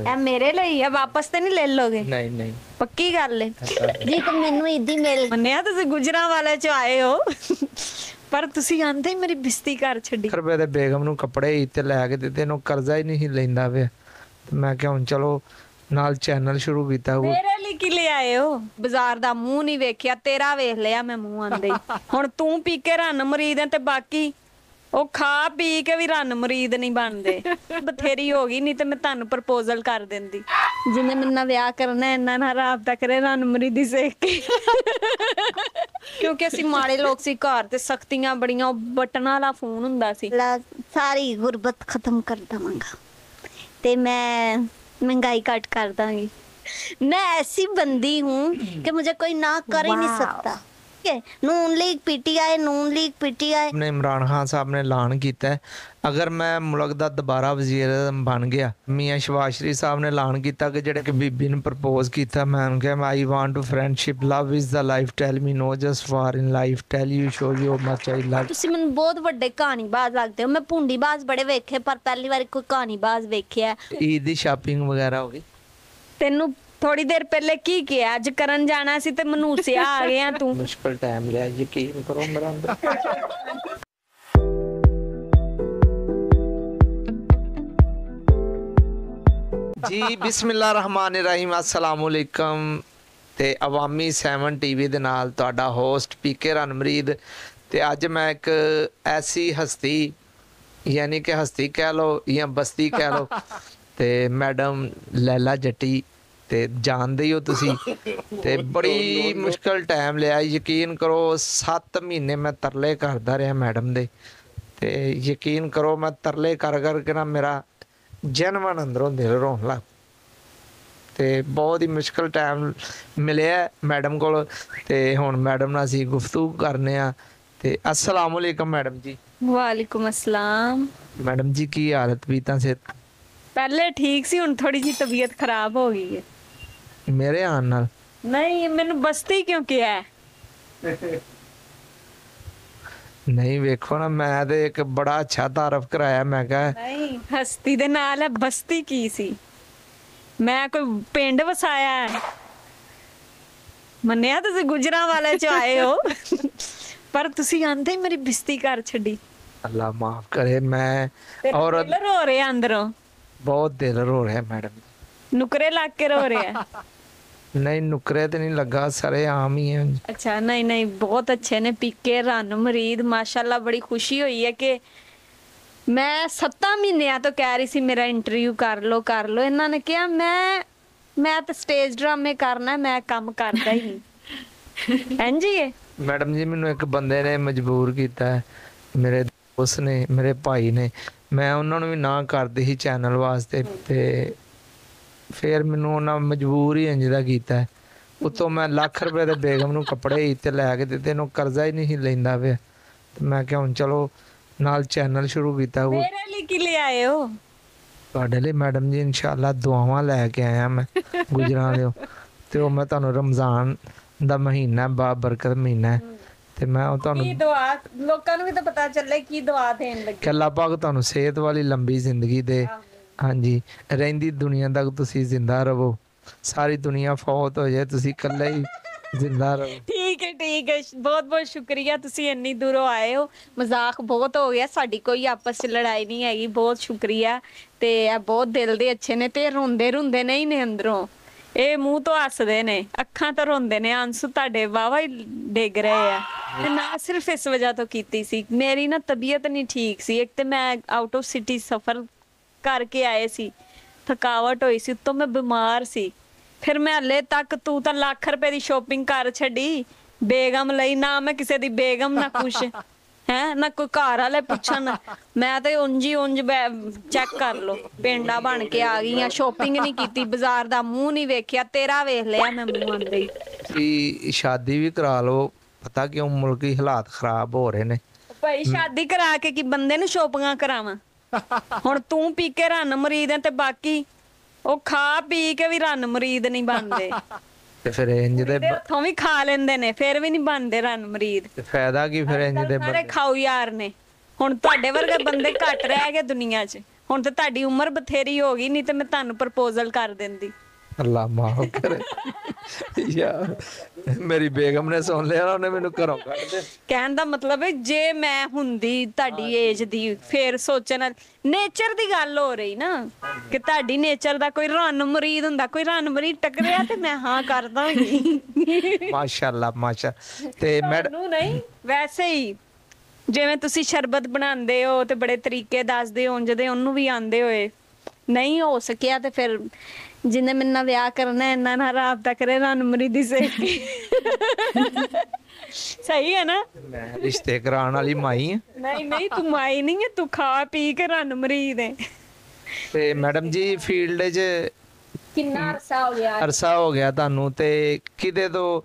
ਇਹ ਮੇਰੇ ਲਈ ਆ ਵਾਪਸ ਤੇ ਨਹੀਂ ਲੈ ਲੋਗੇ ਨਹੀਂ ਨਹੀਂ। ਪੱਕੀ ਗੱਲ ਏ। ਜੀ ਤਾਂ ਮੈਨੂੰ ਇਦਾਂ ਮਿਲ ਮੰਨਿਆ ਤੁਸੀਂ ਗੁਜਰਾਂ ਵਾਲੇ ਚ ਆਏ ਹੋ? ਪਰ ਤੁਸੀਂ ਆਂਦੇ ਹੀ ਮੇਰੀ ਬਿਸਤੀ ਕਰ ਛੱਡੀ। ਰੁਪਏ ਦੇ ਬੇਗਮ ਨੂੰ ਕੱਪੜੇ ਹੀ ਤੇ ਲੈ ਕੇ ਦਿੱਤੇ ਨੂੰ ਕਰਜ਼ਾ ਹੀ ਨਹੀਂ ਲੈਂਦਾ ਪਿਆ। ਤੇ ਮੈਂ ਕਿਹਾ ਹੁਣ ਚਲੋ ਨਾਲ ਚੈਨਲ ਸ਼ੁਰੂ ਕੀਤਾ ਉਹ ਮੇਰੇ ਲਈ ਕੀ ਲੈ ਆਏ ਹੋ? ਬਾਜ਼ਾਰ ਦਾ ਮੂੰਹ ਨਹੀਂ ਵੇਖਿਆ ਤੇਰਾ ਵੇਖ ਲਿਆ ਮੈਂ ਮੂੰਹ ਆਂਦੇ ਹੀ। ਹੁਣ ਤੂੰ ਪੀ ਕੇ ਰੰਨ ਮਰੀਦ ਤੇ ਬਾਕੀ ਉਹ ਖਾ ਪੀ ਕੇ ਵੀ ਰਨ ਮਰੀਦ ਨਹੀਂ ਬਣਦੇ। ਬਥੇਰੀ ਹੋ ਗਈ ਨਹੀਂ ਤੇ ਮੈਂ ਤੁਹਾਨੂੰ ਪ੍ਰਪੋਜ਼ਲ ਕਰ ਦਿੰਦੀ। ਜਿੰਨੇ ਮੇਰੇ ਵਿਆਹ ਕਰਨਾ ਇੰਨਾ ਨਾ ਰਾਬਤਾ ਕਰੇ ਰਨ ਮਰੀਦੀ ਸੇਖ ਕੇ। ਕਿਉਂਕਿ ਅਸੀਂ ਮਾੜੇ ਲੋਕ ਸੀ ਘਰ ਤੇ ਸਖਤੀਆਂ ਬੜੀਆਂ ਉਹ ਬਟਨ ਵਾਲਾ ਫੋਨ ਹੁੰਦਾ ਸੀ। ਸਾਰੀ ਗੁਰਬਤ ਖਤਮ ਕਰ ਦਵਾਂਗਾ। ਤੇ ਮੈਂ ਮਹਿੰਗਾਈ ਘਟ ਕਰ ਦਾਂਗੀ। ਮੈਂ ਐਸੀ ਬੰਦੀ ਹੂੰ ਕਿ ਮੁਝੇ ਕੋਈ ਨਾ ਕਰ ਹੀ ਨਹੀਂ ਸਕਦਾ। ਠੀਕ ਹੈ Noon league PTI Noon league PTI ਨੇ ਇਮਰਾਨ ਖਾਨ ਸਾਹਿਬ ਨੇ ਐਲਾਨ ਕੀਤਾ ਹੈ ਅਗਰ ਮੈਂ ਮੁਲਕ ਦਾ ਦੁਬਾਰਾ ਵਜ਼ੀਰ ਬਣ ਗਿਆ ਮੀਆਂ ਸ਼ਵਾਸ਼ਰੀ ਸਾਹਿਬ ਨੇ ਐਲਾਨ ਕੀਤਾ ਕਿ ਜਿਹੜੇ ਕਿ ਬੀਬੀ ਨੂੰ ਪ੍ਰਪੋਜ਼ ਕੀਤਾ ਮੈਂ ਉਹਨਾਂ ਕਿਹਾ I want to friendship love is the life tell me no just for in life tell you show you much I love ਤੁਸੀਂ ਮੈਨੂੰ ਬਹੁਤ ਵੱਡੇ ਕਹਾਣੀਬਾਜ਼ ਲੱਗਦੇ ਹੋ ਮੈਂ ਪੁੰਡੀਬਾਜ਼ ਬੜੇ ਵੇਖੇ ਪਰ ਪਹਿਲੀ ਵਾਰ ਕੋਈ ਕਹਾਣੀਬਾਜ਼ ਵੇਖਿਆ। ਈਦ ਦੀ ਸ਼ਾਪਿੰਗ ਵਗੈਰਾ ਹੋ ਗਈ? ਤੈਨੂੰ ਥੋੜੀ ਦੇਰ ਪਹਿਲੇ ਕੀ ਕਿਹਾ? ਅੱਜ ਕਰਨ ਜਾਣਾ ਸੀ ਤੇ ਮਨੂਸਿਆ ਆ ਗਿਆ ਤੂੰ। ਮੁਸ਼ਕਲ ਟਾਈਮ ਲਿਆ, ਯਕੀਨ ਕਰੋ ਮੇਰਾ ਅੰਦਰ। ਜੀ ਬਿਸਮਿਲ੍ਲਾ ਰਹਿਮਾਨ ਰਹੀਮ ਅਸਲਾਮ ਅਲੈਕਮ। ਤੇ ਅਵਾਮੀ 7 ਟੀਵੀ ਦੇ ਨਾਲ ਤੁਹਾਡਾ ਹੋਸਟ ਪੀਕੇ ਰਨਮਰੀਦ ਤੇ ਅੱਜ ਮੈਂ ਇੱਕ ਐਸੀ ਹਸਤੀ, ਯਾਨੀ ਕਿ ਹਸਤੀ ਕਹਿ ਲੋ ਜਾਂ ਬਸਤੀ ਕਹਿ ਲੋ ਤੇ ਮੈਡਮ ਲੈਲਾ ਜੱਟੀ ਤੇ ਜਾਣਦੇ ਹੀ ਹੋ ਤੁਸੀਂ। ਤੇ ਬੜੀ ਮੁਸ਼ਕਲ ਟਾਈਮ ਲਿਆ। ਯਕੀਨ ਕਰੋ 7 ਮਹੀਨੇ ਮੈਂ ਤਰਲੇ ਕਰਦਾ ਰਿਹਾ ਮੈਡਮ ਦੇ। ਤੇ ਯਕੀਨ ਕਰੋ ਮੈਂ ਤਰਲੇ ਕਰ ਕਰਕੇ ਨਾ ਮੇਰਾ ਜਨਮਨ ਅੰਦਰੋਂ ਦਿਲ ਰੋਣ ਲੱਗ ਤੇ ਬਹੁਤ ਹੀ ਮੁਸ਼ਕਲ ਟਾਈਮ ਮਿਲਿਆ ਮੈਡਮ ਕੋਲ। ਤੇ ਹੁਣ ਮੈਡਮ ਨਾਲ ਅਸੀਂ ਗੁਫ਼ਤਗੂ ਕਰਨੇ ਆ। ਤੇ ਅਸਲਾਮ ਅਲੈਕਮ ਮੈਡਮ ਜੀ। ਵਾਲੇਕੁਮ ਅਸਲਾਮ। ਮੈਡਮ ਜੀ ਕੀ ਹਾਲਤ? ਵੀ ਤਾਂ ਸੇ ਪਹਿਲੇ ਠੀਕ ਸੀ ਹੁਣ ਥੋੜੀ ਜੀ ਤਬੀਅਤ ਖਰਾਬ ਹੋ ਗਈ ਹੈ। ਮੇਰੇ ਆਉਣ ਨਾਲ। ਨਹੀਂ ਮੈਨੂੰ ਬਸਤੀ ਕਿਉਂ ਕਿਹਾ ਹੈ? ਨਹੀਂ ਵੇਖੋ ਨਾ ਮੈਂ ਤੇ ਇੱਕ ਬੜਾ ਅੱਛਾ ਤਾਰਫ ਕਰਾਇਆ ਮੈਂ ਕਿਹਾ ਨਹੀਂ ਹਸਤੀ ਦੇ ਨਾਲ ਹੈ ਬਸਤੀ ਕੀ ਸੀ? ਮੈਂ ਕੋਈ ਪਿੰਡ ਵਸਾਇਆ ਹੈ? ਮੰਨਿਆ ਤੁਸੀਂ ਗੁਜਰਾਂ ਵਾਲੇ ਚ ਆਏ ਹੋ? ਪਰ ਤੁਸੀਂ ਆਂਦੇ ਹੀ ਮੇਰੀ ਬਿਸਤੀ ਕਰ ਛੱਡੀ। ਅੱਲਾ ਮਾਫ ਕਰੇ ਮੈਂ ਔਰ ਦਿਲ ਰੋ ਰਿਹਾ ਅੰਦਰੋਂ? ਬਹੁਤ ਦਿਲ ਰੋ ਰਿਹਾ ਮੈਡਮ। ਨੁਕਰੇ ਲੱਗ ਕੇ ਰੋ ਰਿਹਾ ਨਹੀਂ ਨੁਕਰੇ ਤੇ ਨਹੀਂ ਲੱਗਾ ਸਾਰੇ ਆਮ ਹੀ ਹੈ ਅੱਛਾ ਨਹੀਂ ਨਹੀਂ ਬਹੁਤ ਅੱਛੇ ਨੇ ਪੀਕੇ ਰਨ ਮਰੀਦ ਮਾਸ਼ਾਅੱਲਾ ਬੜੀ ਖੁਸ਼ੀ ਹੋਈ ਹੈ ਕਿ ਮੈਂ 7 ਮਹੀਨਿਆਂ ਤੋਂ ਕਹਿ ਰਹੀ ਸੀ ਮੇਰਾ ਇੰਟਰਵਿਊ ਕਰ ਲਓ ਕਰ ਲਓ। ਇਹਨਾਂ ਨੇ ਕਿਹਾ ਮੈਂ ਮੈਂ ਤਾਂ ਸਟੇਜ ਡਰਾਮੇ ਕਰਨਾ ਮੈਂ ਕੰਮ ਕਰਦਾ ਹੀ ਹਾਂਜੀ ਮੈਡਮ ਜੀ ਮੈਨੂੰ ਇੱਕ ਬੰਦੇ ਨੇ ਮਜਬੂਰ ਕੀਤਾ ਮੇਰੇ ਦੋਸਤ ਨੇ ਮੇਰੇ ਭਾਈ ਨੇ। ਮੈਂ ਉਹਨਾਂ ਨੂੰ ਵੀ ਨਾ ਕਰਦੀ ਸੀ ਚੈਨਲ ਵਾਸਤੇ ਤੇ ਫਿਰ ਮੈਨੂੰ ਉਹਨਾਂ ਮਜਬੂਰ ਹੀ ਇੰਜ ਦਾ ਕੀਤਾ। ਉੱਤੋਂ ਮੈਂ ਲੱਖ ਰੁਪਏ ਦੇ ਬੇਗਮ ਨੂੰ ਕੱਪੜੇ ਹੀ ਤੇ ਲੈ ਕੇ ਦਿੱਤੇ ਨੂੰ ਕਰਜ਼ਾ ਹੀ ਨਹੀਂ ਲੈਂਦਾ ਪਿਆ। ਤੇ ਮੈਂ ਕਿਹਾ ਹੁਣ ਚਲੋ ਨਾਲ ਚੈਨਲ ਸ਼ੁਰੂ ਕੀਤਾ ਉਹ ਮੇਰੇ ਲਈ ਕੀ ਲੈ ਆਏ ਹੋ? ਤੁਹਾਡੇ ਲਈ ਮੈਡਮ ਜੀ ਇਨਸ਼ਾਅੱਲਾ ਦੁਆਵਾਂ ਲੈ ਕੇ ਆਇਆ ਮੈਂ ਗੁਜਰਾਂ ਦੇ ਤੇ ਉਹ ਮੈਂ ਤੁਹਾਨੂੰ ਰਮਜ਼ਾਨ ਦਾ ਮਹੀਨਾ ਬਾ ਬਰਕਤ ਮਹੀਨਾ ਤੇ ਮੈਂ ਉਹ ਤੁਹਾਨੂੰ ਕੀ ਦੁਆ ਲੋਕਾਂ ਨੂੰ ਵੀ ਤਾਂ ਪਤਾ ਚੱਲੇ ਕੀ ਦੁਆ ਦੇਣ ਲੱਗੇ। ਕਿ ਅੱਲਾਹ ਪਾਕ ਤੁਹਾਨੂੰ ਸਿਹਤ ਵਾਲੀ ਲੰਬੀ ਜ਼ਿੰਦਗੀ ਦੇ ਹਾਂਜੀ। ਰਹਿੰਦੀ ਦੁਨੀਆ ਤੱਕ ਤੁਸੀਂ ਜ਼ਿੰਦਾ ਰਹੋ। ਸਾਰੀ ਦੁਨੀਆ ਫੌਤ ਹੋ ਜਾਏ, ਤੁਸੀਂ ਇਕੱਲੇ ਹੀ ਜ਼ਿੰਦਾ ਰਹੋ। ਠੀਕ ਹੈ ਠੀਕ ਹੈ। ਬਹੁਤ ਬਹੁਤ ਸ਼ੁਕਰੀਆ, ਤੁਸੀਂ ਇੰਨੀ ਦੂਰੋਂ ਆਏ ਹੋ। ਮਜ਼ਾਕ ਬਹੁਤ ਹੋ ਗਿਆ, ਸਾਡੀ ਕੋਈ ਆਪਸ ਚ ਲੜਾਈ ਨਹੀਂ ਹੈਗੀ, ਬਹੁਤ ਸ਼ੁਕਰੀਆ। ਤੇ ਇਹ ਬਹੁਤ ਦਿਲ ਦੇ ਅੱਛੇ ਨੇ ਤੇ ਰੋਂਦੇ ਰੋਂਦੇ ਨਹੀਂ ਨੇ ਅੰਦਰੋਂ। ਇਹ ਮੂੰਹ ਤੋਂ ਹੱਸਦੇ ਨੇ, ਅੱਖਾਂ ਤੋਂ ਰੋਂਦੇ ਨੇ, ਅੰਸੂ ਤੁਹਾਡੇ ਵਾਵਾ ਹੀ ਡਿੱਗ ਰਹੇ ਆ। ਤੇ ਨਾ ਸਿਰਫ ਇਸ ਵਜ੍ਹਾ ਤੋਂ ਕੀਤੀ ਸੀ। ਮੇਰੀ ਨਾ ਤਬੀਅਤ ਨਹੀਂ ਠੀਕ ਸੀ। ਇੱਕ ਤੇ ਮੈਂ ਆਊਟ ਆਫ ਸਿਟੀ ਸਫਰ ਕਰਕੇ ਆਏ ਸੀ। ਥਕਾਵਟ ਹੋਈ ਸੀ ਉੱਤੋਂ ਮੈਂ ਬਿਮਾਰ ਸੀ। ਫਿਰ ਮੈਂ ਹਲੇ ਤੱਕ ਤੂੰ ਤਾਂ ਲੱਖ ਰੁਪਏ ਦੀ ਸ਼ੋਪਿੰਗ ਕਰ ਛੱਡੀ। ਬੇਗਮ ਲਈ ਨਾ ਮੈਂ ਕਿਸੇ ਦੀ ਬੇਗਮ ਨਾ ਕੁਛ। ਹੈ ਨਾ ਕੋਈ ਘਰ ਵਾਲੇ ਪੁੱਛਣ। ਮੈਂ ਤੇ ਉਂਝ ਹੀ ਉਂਝ ਚੈੱਕ ਕਰ ਲੋ ਪਿੰਡਾ ਬਣ ਕੇ ਆ ਗਈ ਆ ਸ਼ੋਪਿੰਗ ਨਹੀਂ ਕੀਤੀ ਬਾਜ਼ਾਰ ਦਾ ਮੂੰਹ ਨਹੀਂ ਵੇਖਿਆ ਤੇਰਾ ਵੇਖ ਲਿਆ ਮੈਂ ਮੂੰਹ ਆਂਦੇ ਹੀ। ਸ਼ਾਦੀ ਵੀ ਕਰਾ ਲਓ ਪਤਾ ਕਿਉਂ ਮੁਲਕੀ ਹਾਲਾਤ ਖਰਾਬ ਹੋ ਰਹੇ ਨੇ। ਭਾਈ ਸ਼ਾਦੀ ਕਰਾ ਕੇ ਕੀ ਬੰਦੇ ਨੂੰ ਸ਼ੋਪਿੰਗਾਂ ਕਰਾਵਾਂ? ਹੁਣ ਤੂੰ ਪੀ ਕੇ ਰਨ ਮਰੀਦ ਹੈ ਤੇ ਬਾਕੀ ਉਹ ਖਾ ਪੀ ਕੇ ਵੀ ਰਨ ਮਰੀਦ ਨਹੀਂ ਬਣਦੇ। ਤੇ ਫਿਰ ਇੰਜ ਦੇ ਤੇ ਉੱਥੋਂ ਵੀ ਖਾ ਲੈਂਦੇ ਨੇ ਫਿਰ ਵੀ ਨਹੀਂ ਬਣਦੇ ਰਨ ਮਰੀਦ। ਤੇ ਫਾਇਦਾ ਕੀ ਫਿਰ ਇੰਜ ਦੇ ਸਾਰੇ ਖਾਊ ਯਾਰ ਨੇ। ਹੁਣ ਤੁਹਾਡੇ ਵਰਗੇ ਬੰਦੇ ਘੱਟ ਰਹਿ ਗਏ ਦੁਨੀਆ 'ਚ। ਹੁਣ ਤੇ ਤੁਹਾਡੀ ਉਮਰ ਬਥੇਰੀ ਹੋ ਗਈ ਨਹੀਂ ਤੇ ਮੈਂ ਤੁਹਾਨੂੰ ਪ੍ਰਪੋਜ਼ਲ ਕਰ ਦਿੰਦੀ। ਅੱਲਾ ਮਾਫ ਕਰੇ। ਯਾਰ ਮੇਰੀ ਬੇਗਮ ਨੇ ਸੁਣ ਲਿਆ ਨਾ ਉਹਨੇ ਮੈਨੂੰ ਘਰੋਂ ਕੱਢ ਦੇ ਕਹਿਣ ਦਾ ਮਤਲਬ ਹੈ ਜੇ ਮੈਂ ਹੁੰਦੀ ਤੁਹਾਡੀ ਏਜ ਦੀ ਫੇਰ ਸੋਚਣ ਨੇਚਰ ਦੀ ਗੱਲ ਹੋ ਰਹੀ ਨਾ ਕਿ ਤੁਹਾਡੀ ਨੇਚਰ ਦਾ ਕੋਈ ਰਣ ਮਰੀਦ ਹੁੰਦਾ ਕੋਈ ਰਣ ਮਰੀਦ ਟਕਰਿਆ ਤੇ ਮੈਂ ਹਾਂ ਕਰ ਦਾਂਗੀ। ਮਾਸ਼ਾਅੱਲਾ ਮਾਸ਼ਾ ਤੇ ਮੈਡ ਤੁਹਾਨੂੰ ਨਹੀਂ ਵੈਸੇ ਹੀ ਜਿਵੇਂ ਤੁਸੀਂ ਸ਼ਰਬਤ ਬਣਾਉਂਦੇ ਹੋ ਤੇ ਬੜੇ ਤਰੀਕੇ ਦੱਸਦੇ ਹੋ ਉਂਝਦੇ ਉਹਨੂੰ ਵੀ ਆਂਦੇ ਹੋਏ। ਨਹੀਂ ਹੋ ਸਕਿਆ ਤੇ ਫਿਰ ਜਿਹਨੇ ਮੇਰੇ ਨਾਲ ਵਿਆਹ ਕਰਨਾ ਹੈ, ਇਹਨਾਂ ਨਾਲ ਰਾਬਤਾ ਕਰੇ ਰਣ ਮਰੀਦੀ ਸੇ ਸਹੀ ਹੈ ਨਾ? ਮੈਂ ਰਿਸ਼ਤੇ ਕਰਾਉਣ ਵਾਲੀ ਮਾਈ ਆ। ਨਹੀਂ ਨਹੀਂ ਤੂੰ ਮਾਈ ਨਹੀਂ ਹੈ ਤੂੰ ਖਾ ਪੀ ਕੇ ਰਣ ਮਰੀਦ ਹੈ ਤੇ ਮੈਡਮ ਜੀ ਫੀਲਡ 'ਚ ਕਿੰਨਾ ਅਰਸਾ ਹੋ ਗਿਆ? ਅਰਸਾ ਹੋ ਗਿਆ ਤੁਹਾਨੂੰ ਤੇ ਕਿਤੇ ਤੋਂ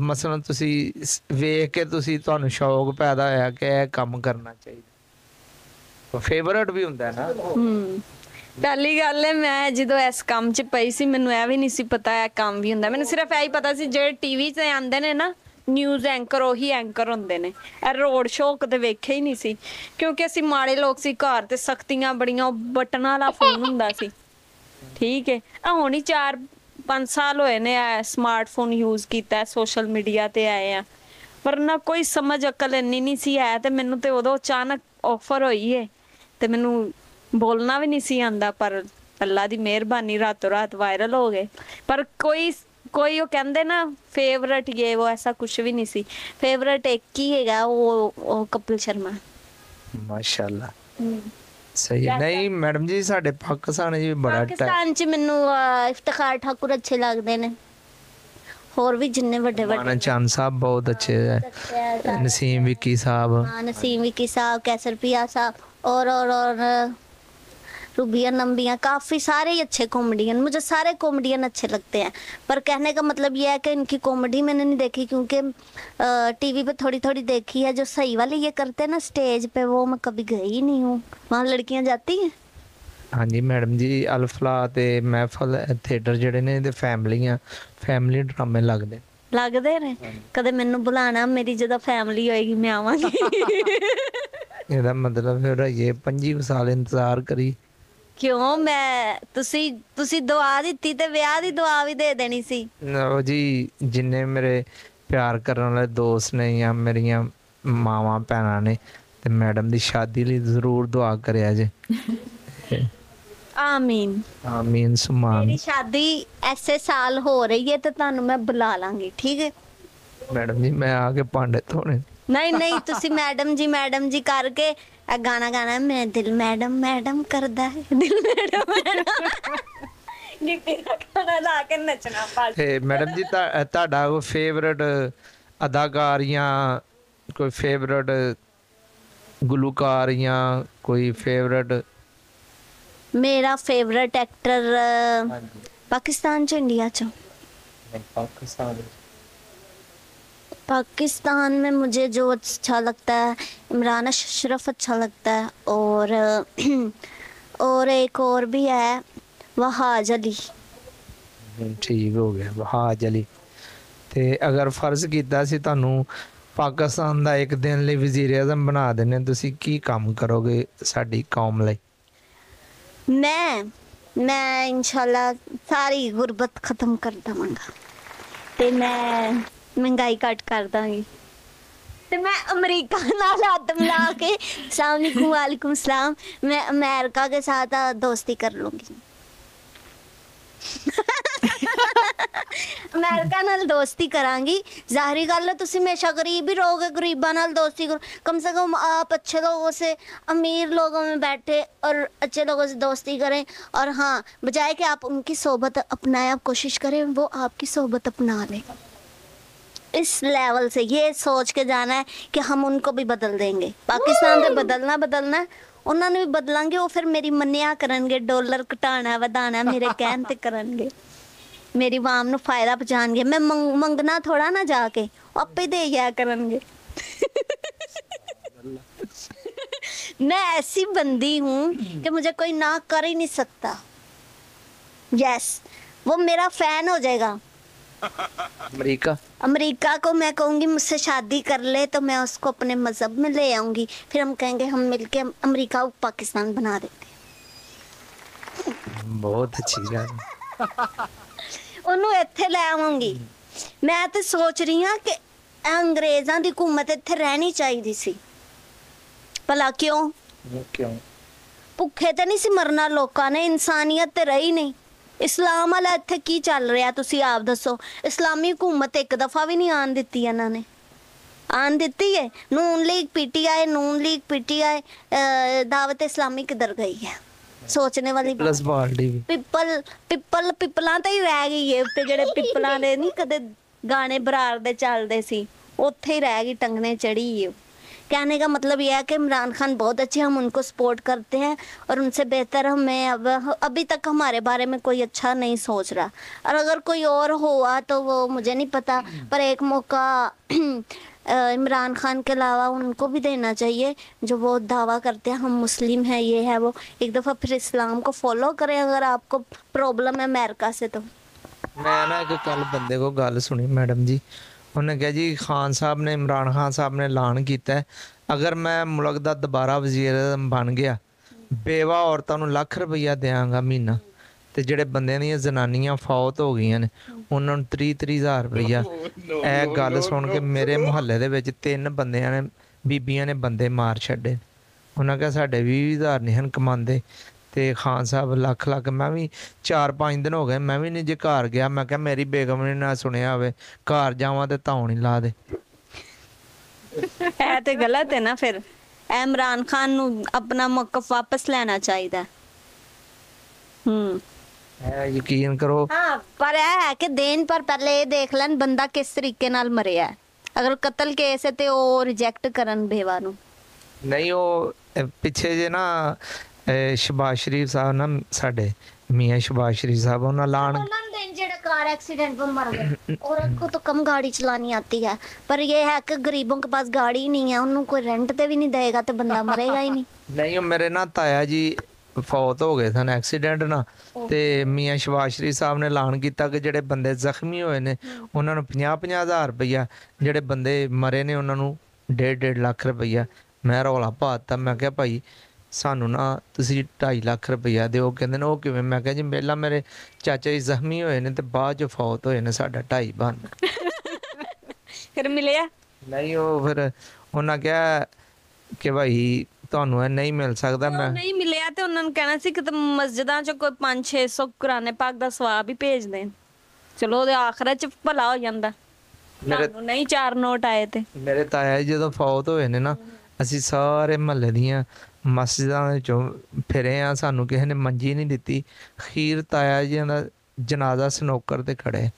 ਮਸਲਨ ਤੁਸੀਂ ਵੇਖ ਕੇ ਤੁਸੀਂ ਤੁਹਾਨੂੰ ਸ਼ੌਕ ਪੈਦਾ ਹੋਇਆ ਕਿ ਇਹ ਕੰਮ ਕਰਨਾ ਚਾਹੀਦਾ? ਫੇਵਰਟ ਵੀ ਹੁੰਦਾ ਹੈ ਨਾ। ਹੂੰ। ਪਹਿਲੀ ਗੱਲ ਹੈ, ਮੈਂ ਜਦੋਂ ਇਸ ਕੰਮ 'ਚ ਪਈ ਸੀ, ਮੈਨੂੰ ਇਹ ਵੀ ਨਹੀਂ ਸੀ ਪਤਾ ਇਹ ਕੰਮ ਵੀ ਹੁੰਦਾ। ਮੈਨੂੰ ਸਿਰਫ ਇਹ ਹੀ ਪਤਾ ਸੀ, ਜਿਹੜੇ ਟੀਵੀ 'ਤੇ ਆਉਂਦੇ ਨੇ ਨਾ ਨਿਊਜ਼ ਐਂਕਰ ਉਹੀ ਐਂਕਰ ਹੁੰਦੇ ਨੇ। ਇਹ ਰੋਡ ਸ਼ੋਅ ਕਦੇ ਵੇਖਿਆ ਹੀ ਨਹੀਂ ਸੀ, ਕਿਉਂਕਿ ਅਸੀਂ ਮਾੜੇ ਲੋਕ ਸੀ, ਘਰ ਤੇ ਸਖਤੀਆਂ ਬੜੀਆਂ, ਉਹ ਬਟਨ ਵਾਲਾ ਫੋਨ ਹੁੰਦਾ ਸੀ। ਠੀਕ ਹੈ ਆ ਹੁਣ ਹੀ 4 5 ਸਾਲ ਹੋਏ ਨੇ ਸਮਾਰਟਫੋਨ ਯੂਜ਼ ਕੀਤਾ ਸੋਸ਼ਲ ਮੀਡੀਆ ਤੇ ਆਏ ਆ। ਵਰਨਾ ਕੋਈ ਸਮਝ, ਅਕਲ ਇੰਨੀ ਨਹੀਂ ਸੀ ਹੈ ਤੇ ਮੈਨੂੰ ਤੇ ਉਦੋਂ ਅਚਾਨਕ ਆਫਰ ਹੋਈ ਏ, ਤੇ ਮੈਨੂੰ ਬੋਲਣਾ ਵੀ ਨਹੀਂ ਸੀ ਆਂਦਾ ਪਰ ਅੱਲਾ ਦੀ ਮਿਹਰਬਾਨੀ ਰਾਤੋਂ ਰਾਤ ਵਾਇਰਲ ਹੋ ਗਏ। ਪਰ ਕੋਈ ਕੋਈ ਉਹ ਕਹਿੰਦੇ ਨਾ ਫੇਵਰਟ ਇਹ ਉਹ ਐਸਾ ਕੁਝ ਵੀ ਨਹੀਂ ਸੀ। ਫੇਵਰਟ ਇੱਕ ਹੀ ਹੈਗਾ ਉਹ ਕਪਿਲ ਸ਼ਰਮਾ। ਮਾਸ਼ਾਅੱਲਾ। ਸਹੀ ਨਹੀਂ ਮੈਡਮ ਜੀ ਸਾਡੇ ਪਾਕਿਸਤਾਨ ਜੀ ਬੜਾ ਪਾਕਿਸਤਾਨ ਚ ਮੈਨੂੰ ਇਫਤਖਾਰ ਠਾਕੁਰ ਅੱਛੇ ਲੱਗਦੇ ਨੇ। ਹੋਰ ਵੀ ਜਿੰਨੇ ਵੱਡੇ ਵੱਡੇ ਮਾਨਾ ਚਾਨ ਸਾਹਿਬ ਬਹੁਤ ਅੱਛੇ ਹੈ। ਨਸੀਮ ਵਿੱਕੀ ਸਾਹਿਬ। ਹਾਂ ਵਿੱਕੀ ਸਾਹਿਬ ਕੈਸਰ ਪਿਆ ਸਾਹਿਬ ਔਰ ਔਰ ਔਰ रूबिया नंबिया काफ़ी सारे ही अच्छे कॉमेडियन मुझे सारे कॉमेडियन अच्छे लगते हैं पर कहने का मतलब ये है कि इनकी कॉमेडी मैंने नहीं देखी क्योंकि टीवी पे थोड़ी थोड़ी देखी है जो सही वाले ये करते हैं ना स्टेज पे वो मैं कभी गई ही नहीं हूँ वहाँ लड़कियाँ जाती हैं ਹਾਂਜੀ ਮੈਡਮ ਜੀ ਅਲਫਲਾ ਤੇ ਮਹਿਫਲ ਥੀਏਟਰ ਜਿਹੜੇ ਨੇ ਇਹਦੇ ਫੈਮਲੀਆਂ ਫੈਮਲੀ ਡਰਾਮੇ ਲੱਗਦੇ ਲੱਗਦੇ ਨੇ ਕਦੇ ਮੈਨੂੰ ਬੁਲਾਣਾ ਮੇਰੀ ਜਦੋਂ ਫੈਮਿਲੀ ਹੋਏਗੀ ਮੈਂ ਆਵਾਂਗੀ ਇਹਦਾ ਮਤਲਬ ਫਿਰ ਇਹ 25 ਸਾਲ ਇੰਤਜ਼ਾਰ ਕਰੀ ਕਿਉਂ? ਮੈਂ ਤੁਸੀਂ ਤੁਸੀਂ ਦੁਆ ਦਿੱਤੀ ਤੇ ਵਿਆਹ ਦੀ ਦੁਆ ਵੀ ਦੇ ਦੇਣੀ ਸੀ। ਉਹ ਜੀ ਜਿੰਨੇ ਮੇਰੇ ਪਿਆਰ ਕਰਨ ਵਾਲੇ ਦੋਸਤ ਨੇ ਜਾਂ ਮੇਰੀਆਂ ਮਾਵਾਂ ਭੈਣਾਂ ਨੇ ਤੇ ਮੈਡਮ ਦੀ ਸ਼ਾਦੀ ਲਈ ਜ਼ਰੂਰ ਦੁਆ ਕਰਿਆ ਜੇ। ਆਮੀਨ। ਆਮੀਨ ਸੁਮਾਨ। ਮੇਰੀ ਸ਼ਾਦੀ ਐਸੇ ਸਾਲ ਹੋ ਰਹੀ ਹੈ ਤੇ ਤੁਹਾਨੂੰ ਮੈਂ ਬੁਲਾ ਲਾਂਗੀ ਠੀਕ ਹੈ? ਮੈਡਮ ਜੀ ਮੈਂ ਆ ਕੇ ਭਾਂਡੇ ਧੋਣੇ ਨਹੀਂ ਨਹੀਂ ਤੁਸੀਂ ਮੈਡਮ ਜੀ ਮੈਡਮ ਜੀ ਕਰਕੇ ਇਹ ਗਾਣਾ ਗਾਣਾ ਮੈਂ ਦਿਲ ਮੈਡਮ ਮੈਡਮ ਕਰਦਾ ਹੈ। ਦਿਲ ਮੈਡਮ ਗਿੱਟੀ ਦਾ ਖਾਣਾ ਲਾ ਕੇ ਨੱਚਣਾ ਬਸ। ਤੇ ਮੈਡਮ ਜੀ ਤੁਹਾਡਾ ਫੇਵਰਟ ਅਦਾਕਾਰ ਜਾਂ ਕੋਈ ਫੇਵਰਟ ਗੁਲੂਕਾਰ ਜਾਂ ਕੋਈ ਫੇਵਰਟ ਮੇਰਾ ਫੇਵਰਿਟ ਐਕਟਰ ਪਾਕਿਸਤਾਨ ਚ ਇੰਡੀਆ ਚ। ਪਾਕਿਸਤਾਨ पाकिस्तान में मुझे जो अच्छा लगता है इमरान अशरफ अच्छा लगता है और और एक और भी है वहाज अली ਠੀਕ ਹੋ ਗਿਆ ਬਹਾਜ ਅਲੀ ਤੇ ਅਗਰ ਫਰਜ਼ ਕੀਤਾ ਸੀ ਤੁਹਾਨੂੰ ਪਾਕਿਸਤਾਨ ਦਾ ਇੱਕ ਦਿਨ ਲਈ ਵਜ਼ੀਰ ਆਜ਼ਮ ਬਣਾ ਦੇਣੇ ਤੁਸੀਂ ਕੀ ਕੰਮ ਕਰੋਗੇ ਸਾਡੀ ਕੌਮ ਲਈ मैं मैं इंशाल्लाह सारी गुर्बत खत्म कर दवांगा ਤੇ ਮੈਂ ਮਹਿੰਗਾਈ ਘੱਟ ਕਰ ਦਾਂਗੇ ਤੇ मैं अमेरिका ਨਾਲ ਆਦਮ ਲਾ ਕੇ ਸਲਾਮੁਅਲੈਕੁਮ ਵਾਲੇਕੁਮ ਸਲਾਮ मैं अमेरिका के साथ दोस्ती कर लूँगी ਅਮਰੀਕਾ ਨਾਲ ਦੋਸਤੀ ਕਰਾਂਗੀ ਜ਼ਾਹਰੀ ਗੱਲ ਹੈ ਤੁਸੀਂ ਹਮੇਸ਼ਾ ਗਰੀਬ ਹੀ ਰਹੋਗੇ ਗਰੀਬਾਂ ਨਾਲ ਦੋਸਤੀ ਕਰੋ ਕਮ ਸੇ ਕਮ ਆਪ ਅੱਛੇ ਲੋਗੋਂ ਸੇ ਅਮੀਰ ਲੋਗੋਂ में बैठे और अच्छे लोगों से दोस्ती करें और हाँ बजाय कि आप उनकी सोबत अपनाएँ आप कोशिश करें वो आपकी सोबत अपना लें इस लेवल से ये सोच के जाना है कि हम उनको भी बदल देंगे पाकिस्तान से बदलना बदलना है ਉਹਨਾਂ ਨੂੰ ਵੀ ਬਦਲਾਂਗੇ ਉਹ ਫਿਰ ਮੇਰੀ ਮੰਨਿਆ ਕਰਨਗੇ ਡਾਲਰ ਘਟਾਣਾ ਵਧਾਣਾ ਮੇਰੇ ਕਹਿਣ ਤੇ ਕਰਨਗੇ ਮੇਰੀ ਵਾਮ ਨੂੰ ਫਾਇਦਾ ਪਹੁੰਚਾਣਗੇ ਮੈਂ ਮੰਗ- ਮੰਗਣਾ ਥੋੜਾ ਨਾ ਜਾ ਕੇ ਉਹ ਆਪੇ ਦੇ ਜਾਇਆ ਕਰਨਗੇ मैं ऐसी बंदी हूँ कि मुझे कोई ना कर ही नहीं सकता यस वो मेरा फैन हो जाएगा ਅਮਰੀਕਾ अमेरिका को मैं कहूँगी मुझसे शादी कर ले तो मैं उसको अपने मज़हब में ले आऊँगी फिर हम कहेंगे हम मिलके अमेरिका को पाकिस्तान बना देते हैं। ਬਹੁਤ ਅੱਛੀ ਗੱਲ ਉਹਨੂੰ ਇੱਥੇ ਲੈ ਆਵਾਂਗੀ ਮੈਂ ਤੇ ਸੋਚ ਰਹੀ ਹਾਂ ਕਿ ਇਹ ਅੰਗਰੇਜ਼ਾਂ ਦੀ ਹਕੂਮਤ ਇੱਥੇ ਰਹਿਣੀ ਚਾਹੀਦੀ ਸੀ ਭਲਾ ਕਿਉਂ ਕਿਉਂ ਭੁੱਖੇ ਤੇ ਨਹੀਂ ਸੀ ਮਰਨਾ ਲੋਕਾਂ ਨੇ ਇਨਸਾਨੀਅਤ ਤੇ ਰਹੀ ਨਹੀਂ ਇਸਲਾਮ ਵਾਲਾ ਇੱਥੇ ਕੀ ਚੱਲ ਰਿਹਾ? ਤੁਸੀਂ ਆਪ ਦੱਸੋ। ਇਸਲਾਮੀ ਹਕੂਮਤ ਇੱਕ ਦਫਾ ਵੀ ਨਹੀਂ ਆਣ ਦਿੱਤੀ ਇਹਨਾਂ ਨੇ। ਆਣ ਦਿੱਤੀ ਹੈ Noon league PTI Noon league PTI Dawat Islami ਕਿੱਧਰ ਗਈ ਹੈ? ਸੋਚਣੇ ਵਾਲੀ ਪਲਸ ਬਾਲਡੀ ਵੀ। ਪਿੱਪਲ ਪਿੱਪਲ ਪਿੱਪਲਾਂ ਤਾਂ ਹੀ ਰਹਿ ਗਈ ਹੈ ਤੇ ਜਿਹੜੇ ਪਿੱਪਲਾਂ ਦੇ ਨਹੀਂ ਕਦੇ ਗਾਣੇ ਬਰਾਰ ਦੇ ਚੱਲਦੇ ਸੀ। ਉੱਥੇ ਹੀ ਰਹਿ ਗਈ ਟੰਗਨੇ ਚੜੀ ਹੈ कहने का मतलब यह है कि इमरान खान बहुत अच्छे हम उनको सपोर्ट करते हैं और उनसे बेहतर हमें अब, अभी तक हमारे बारे में कोई अच्छा नहीं सोच रहा। और अगर कोई और हुआ तो वो मुझे नहीं पता, पर एक मौका इमरान खान के अलावा उनको भी देना चाहिए, जो वो दावा करते हैं, हम मुस्लिम हैं, ये है वो। एक दफ़ा फिर इस्लाम को फॉलो करें अगर आपको प्रॉब्लम है अमेरिका से तो। मैं ना एक कल बंदे को गाल सुनी, मैडम जी। ਉਹਨੇ ਕਿਹਾ ਜੀ ਖਾਨ ਸਾਹਿਬ ਨੇ ਇਮਰਾਨ ਖਾਨ ਸਾਹਿਬ ਨੇ ਐਲਾਨ ਕੀਤਾ ਅਗਰ ਮੈਂ ਮੁਲਕ ਦਾ ਦੁਬਾਰਾ ਵਜ਼ੀਰ ਬਣ ਗਿਆ ਬੇਵਾ ਔਰਤਾਂ ਨੂੰ ਲੱਖ ਰੁਪਈਆ ਦਿਆਂਗਾ ਮਹੀਨਾ ਤੇ ਜਿਹੜੇ ਬੰਦਿਆਂ ਦੀਆਂ ਜ਼ਨਾਨੀਆਂ ਫੌਤ ਹੋ ਗਈਆਂ ਨੇ ਉਹਨਾਂ ਨੂੰ 30 30000 ਰੁਪਈਆ। ਇਹ ਗੱਲ ਸੁਣ ਕੇ ਮੇਰੇ ਮੁਹੱਲੇ ਦੇ ਵਿੱਚ ਤਿੰਨ ਬੰਦਿਆਂ ਨੇ ਬੀਬੀਆਂ ਨੇ ਬੰਦੇ ਮਾਰ ਛੱਡੇ। ਉਹਨਾਂ ਕਿਹਾ ਸਾਡੇ 20000 ਨਹੀਂ ਹਨ ਕਮਾਉਂਦੇ। ਤੇ ਖਾਨ ਸਾਹਿਬ ਲੱਖ ਲੱਖ ਮੈਂ ਵੀ 4-5 ਦਿਨ ਹੋ ਗਏ ਮੈਂ ਵੀ ਨਹੀਂ ਜੇ ਘਰ ਗਿਆ ਮੈਂ ਕਿਹਾ ਮੇਰੀ ਬੇਗਮ ਨੇ ਨਾ ਸੁਣਿਆ ਹੋਵੇ ਘਰ ਜਾਵਾਂ ਤੇ ਧੌਣ ਹੀ ਲਾ ਦੇ। ਇਹ ਤੇ ਗਲਤ ਹੈ ਨਾ ਫਿਰ। ਇਮਰਾਨ ਖਾਨ ਨੂੰ ਆਪਣਾ ਮੌਕਫ ਵਾਪਸ ਲੈਣਾ ਚਾਹੀਦਾ। ਹੂੰ। ਇਹ ਯਕੀਨ ਕਰੋ। ਹਾਂ ਪਰ ਇਹ ਹੈ ਕਿ ਦੇਣ ਪਰ ਪਹਿਲੇ ਇਹ ਦੇਖ ਲੈਣ ਬੰਦਾ ਕਿਸ ਤਰੀਕੇ ਨਾਲ ਮਰਿਆ। ਹੈ। ਅਗਰ ਕਤਲ ਕੇਸ ਹੈ ਤੇ ਉਹ ਰਿਜੈਕਟ ਕਰਨ ਬੇਵਾ ਨੂੰ। ਨਹੀਂ ਉਹ ਪਿੱਛੇ ਜੇ ਨਾ ਅਹ, ਸ਼ਬਾਜ਼ ਸ਼ਰੀਫ ਸਾਹਿਬ ਨਾ ਸਾਡੇ ਮੀਆਂ ਸ਼ਬਾਜ਼ ਸ਼ਰੀਫ ਸਾਹਿਬ ਉਹਨਾਂ ਲਾਣ ਉਹਨਾਂ ਨੂੰ ਦੇਣ ਜਿਹੜੇ कार एक्सीडेंट में मर गए औरत को तो कम गाड़ी चलानी आती है पर ये है कि गरीबों के पास गाड़ी ही नहीं है उन्होंने कोई रेंट पे भी नहीं देगा तो बंदा मरेगा ही नहीं ਨਹੀਂ ਉਹ ਮੇਰੇ ਨਾ ਤਾਇਆ ਜੀ ਫੌਤ ਹੋ ਗਏ ਸਨ ਐਕਸੀਡੈਂਟ ਨਾਲ ਤੇ ਮੀਆਂ ਸ਼ਬਾਜ਼ ਸ਼ਰੀਫ ਸਾਹਿਬ ਨੇ ਐਲਾਨ ਕੀਤਾ ਕਿ ਜਿਹੜੇ ਬੰਦੇ ਜ਼ਖਮੀ ਹੋਏ ਨੇ ਉਹਨਾਂ ਨੂੰ 50 ਹਜ਼ਾਰ ਰੁਪਈਆ ਜਿਹੜੇ ਬੰਦੇ ਮਰੇ ਨੇ ਉਹਨਾਂ ਨੂੰ 1.5 ਲੱਖ ਰੁਪਈਆ ਮੈਂ ਰੌਲਾ ਪਾਤਾ ਮੈਂ ਕਿਹਾ ਭਾਈ ਸਾਨੂੰ ਨਾ ਤੁਸੀਂ 2.5 ਲੱਖ ਰੁਪਈਆ ਦਿਓ। ਕਹਿੰਦੇ ਨੇ ਉਹ ਕਿਵੇਂ? ਮੈਂ ਕਿਹਾ ਜੀ ਪਹਿਲਾਂ ਮੇਰੇ ਚਾਚਾ ਜੀ ਜ਼ਖਮੀ ਹੋਏ ਨੇ ਤੇ ਬਾਅਦ ਚ ਫੌਤ ਹੋਏ ਨੇ ਸਾਡਾ 2.5 ਬਣ। ਫਿਰ ਮਿਲਿਆ? ਨਹੀਂ ਉਹ ਫਿਰ ਉਹਨਾਂ ਕਿਹਾ ਕਿ ਭਾਈ ਤੁਹਾਨੂੰ ਇਹ ਨਹੀਂ ਮਿਲ ਸਕਦਾ ਮੈਂ ਨਹੀਂ ਮਿਲਿਆ ਤੇ ਉਹਨਾਂ ਨੂੰ ਕਹਿਣਾ ਸੀ ਕਿ ਤੇ ਮਸਜਿਦਾਂ 'ਚ ਕੋਈ 5-600 ਕੁਰਾਨੇ ਪਾਕ ਦਾ ਸਵਾਬ ਹੀ ਭੇਜ ਦੇਣ। ਚਲੋ ਉਹਦੇ ਆਖਰਤ 'ਚ ਭਲਾ ਹੋ ਜਾਂਦਾ। ਮੇਰੇ ਨਹੀਂ ਚਾਰ ਨੋਟ ਆਏ ਤੇ। ਮੇਰੇ ਤਾਇਆ ਜੀ ਜਦੋਂ ਫੌਤ ਹੋਏ ਨੇ ਨਾ ਅਸੀਂ ਸਾਰੇ ਮਹੱਲੇ ਦੀਆਂ ਮਸਜਿਦਾਂ ਵਿੱਚੋਂ ਫਿਰੇ ਆ, ਸਾਨੂੰ ਕਿਸੇ ਨੇ ਮੰਜੀ ਨਹੀਂ ਦਿੱਤੀ। ਖੀਰ ਤਾਇਆ ਜੀ ਦਾ ਜਨਾਜ਼ਾ ਸਨੋਕਰ ਤੇ ਖੜੇ।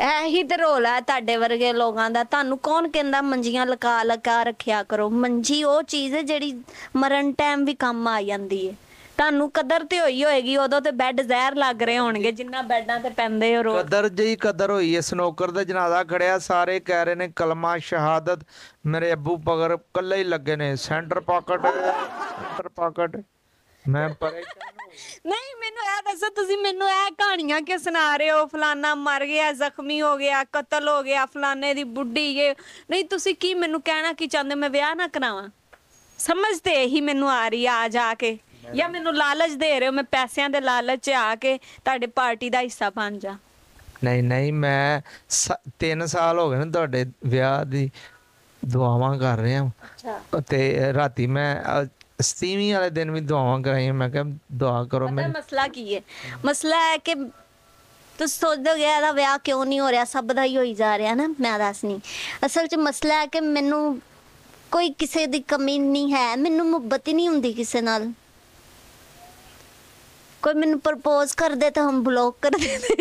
ਇਹੀ ਤੇ ਰੋਲ ਹੈ ਤੁਹਾਡੇ ਵਰਗੇ ਲੋਕਾਂ ਦਾ। ਤੁਹਾਨੂੰ ਕੌਣ ਕਹਿੰਦਾ ਮੰਜੀਆਂ ਲਕਾ ਲਕਾ ਰੱਖਿਆ ਕਰੋ? ਮੰਜੀ ਉਹ ਚੀਜ਼ ਹੈ ਜਿਹੜੀ ਮਰਨ ਟਾਈਮ ਵੀ ਕੰਮ ਆ ਜਾਂਦੀ ਹੈ। ਤੁਹਾਨੂੰ ਕਦਰ ਤੇ ਹੋਈ ਹੋਏਗੀ ਉਦੋਂ ਤੇ ਬੈੱਡ ਜ਼ਹਿਰ ਲੱਗ ਰਹੇ ਹੋਣਗੇ ਜਿੰਨਾ ਬੈੱਡਾਂ ਤੇ ਪੈਂਦੇ ਹੋ ਰੋਜ਼। ਕਦਰ ਜਈ ਕਦਰ ਹੋਈ ਹੈ ਸਨੋਕਰ ਦਾ ਜਨਾਜ਼ਾ ਖੜਿਆ ਸਾਰੇ ਕਹਿ ਰਹੇ ਨੇ ਕਲਮਾ ਸ਼ਹਾਦਤ ਮੇਰੇ ਅੱਬੂ ਪਗਰ ਕੱਲੇ ਹੀ ਲੱਗੇ ਨੇ ਸੈਂਟਰ ਪਾਕਟ ਸੈਂਟਰ ਪਾਕਟ ਮੈਂ ਪਰੇਸ਼ਾਨ। ਨਹੀਂ ਮੈਨੂੰ ਇਹ ਦੱਸੋ ਤੁਸੀਂ ਮੈਨੂੰ ਇਹ ਕਹਾਣੀਆਂ ਕਿਉਂ ਸੁਣਾ ਰਹੇ ਹੋ? ਫਲਾਨਾ ਮਰ ਗਿਆ ਜ਼ਖਮੀ ਹੋ ਗਿਆ ਕਤਲ ਹੋ ਗਿਆ ਫਲਾਨੇ ਦੀ ਬੁੱਢੀ ਇਹ। ਨਹੀਂ ਤੁਸੀਂ ਕੀ ਮੈਨੂੰ ਕਹਿਣਾ ਕੀ ਚਾਹੁੰਦੇ ਮੈਂ ਵਿਆਹ ਨਾ ਕਰਾਵਾਂ। ਸਮਝ ਤੇ ਇਹੀ ਮੈਨੂੰ ਆ ਰਹੀ ਆ ਜਾ ਕੇ। ਜਾਂ ਮੈਨੂੰ ਲਾਲਚ ਦੇ ਰਹੇ ਹੋ ਮੈਂ ਪੈਸਿਆਂ ਦੇ ਲਾਲਚ 'ਚ ਆ ਕੇ ਤੁਹਾਡੇ ਪਾਰਟੀ ਦਾ ਹਿੱਸਾ ਬਣ ਜਾ। ਨਹੀਂ ਨਹੀਂ ਮੈਂ 3 ਸਾਲ ਹੋ ਗਏ ਨੇ ਤੁਹਾਡੇ ਵਿਆਹ ਦੀ ਦੁਆਵਾਂ ਕਰ ਰਿਹਾ ਅੱਛਾ। ਤੇ ਰਾਤੀ ਮੈਂ ਸਤੀਵੀਂ ਵਾਲੇ ਦਿਨ ਵੀ ਦੁਆਵਾਂ ਕਰਾਈਆਂ ਮੈਂ ਕਿਹਾ ਦੁਆ ਕਰੋ ਮੈਂ ਮਸਲਾ ਕੀ ਹੈ ਮਸਲਾ ਹੈ ਕਿ ਤੁਸੀਂ ਸੋਚਦੇ ਹੋ ਇਹਦਾ ਵਿਆਹ ਕਿਉਂ ਨਹੀਂ ਹੋ ਰਿਹਾ ਸਭ ਦਾ ਹੀ ਹੋਈ ਜਾ ਰਿਹਾ ਨਾ ਮੈਂ ਦੱਸ ਨਹੀਂ। ਅਸਲ 'ਚ ਮਸਲਾ ਹੈ ਕਿ ਮੈਨੂੰ ਕੋਈ ਕਿਸੇ ਦੀ ਕਮੀ ਨਹੀਂ ਹੈ ਮੈਨੂੰ ਮੁਹੱਬਤ ਹੀ ਨਹੀਂ ਹੁੰਦੀ ਕਿਸੇ ਨਾਲ। ਕੋਈ ਮੈਨੂੰ ਪ੍ਰਪੋਜ਼ ਕਰ ਦੇ ਤਾਂ ਹਮ ਬਲੌਕ ਕਰ ਦੇते